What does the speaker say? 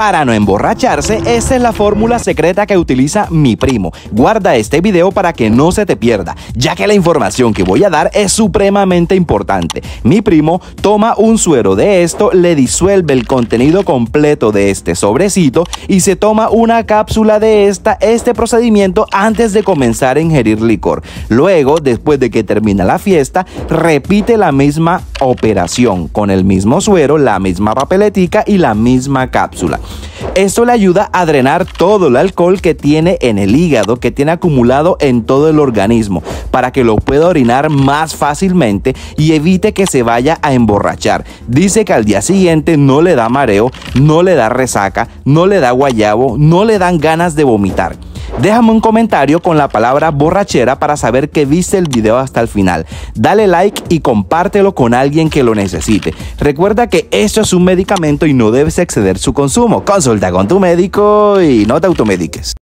Para no emborracharse, esta es la fórmula secreta que utiliza mi primo. Guarda este video para que no se te pierda, ya que la información que voy a dar es supremamente importante. Mi primo toma un suero de esto, le disuelve el contenido completo de este sobrecito y se toma una cápsula de esta, este procedimiento antes de comenzar a ingerir licor. Luego, después de que termina la fiesta, repite la misma operación con el mismo suero, la misma papeletica y la misma cápsula. Esto le ayuda a drenar todo el alcohol que tiene en el hígado, que tiene acumulado en todo el organismo, para que lo pueda orinar más fácilmente y evite que se vaya a emborrachar. Dice que al día siguiente no le da mareo, no le da resaca, no le da guayabo, no le dan ganas de vomitar. Déjame un comentario con la palabra borrachera para saber que viste el video hasta el final. Dale like y compártelo con alguien que lo necesite. Recuerda que esto es un medicamento y no debes exceder su consumo. Consulta con tu médico y no te automediques.